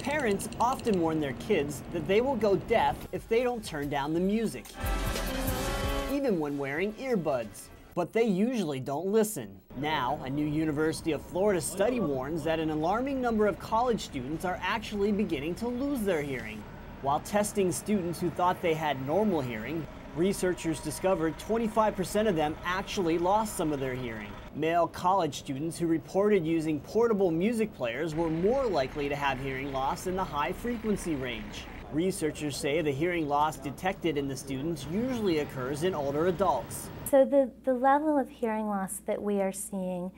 Parents often warn their kids that they will go deaf if they don't turn down the music, even when wearing earbuds. But they usually don't listen. Now, a new University of Florida study warns that an alarming number of college students are actually beginning to lose their hearing. While testing students who thought they had normal hearing, researchers discovered 25% of them actually lost some of their hearing. Male college students who reported using portable music players were more likely to have hearing loss in the high frequency range. Researchers say the hearing loss detected in the students usually occurs in older adults. So the, the level of hearing loss that we are seeing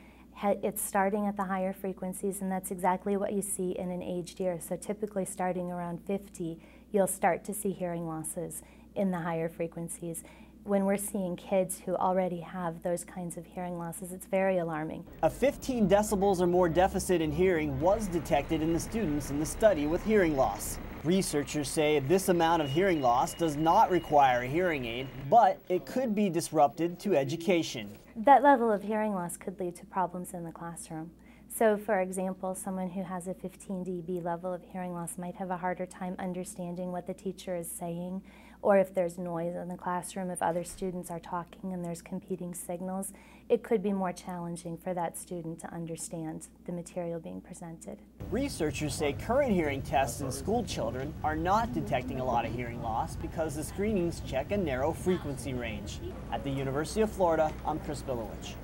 it's starting at the higher frequencies, and that's exactly what you see in an aged year. So typically starting around 50, you'll start to see hearing losses in the higher frequencies. When we're seeing kids who already have those kinds of hearing losses, it's very alarming. A 15 decibels or more deficit in hearing was detected in the students in the study with hearing loss. Researchers say this amount of hearing loss does not require a hearing aid, but it could be disrupted to education. That level of hearing loss could lead to problems in the classroom. So for example, someone who has a 15 dB level of hearing loss might have a harder time understanding what the teacher is saying, or if there's noise in the classroom, if other students are talking and there's competing signals, it could be more challenging for that student to understand the material being presented. Researchers say current hearing tests in school children are not detecting a lot of hearing loss because the screenings check a narrow frequency range. At the University of Florida, I'm Chris Bilowich.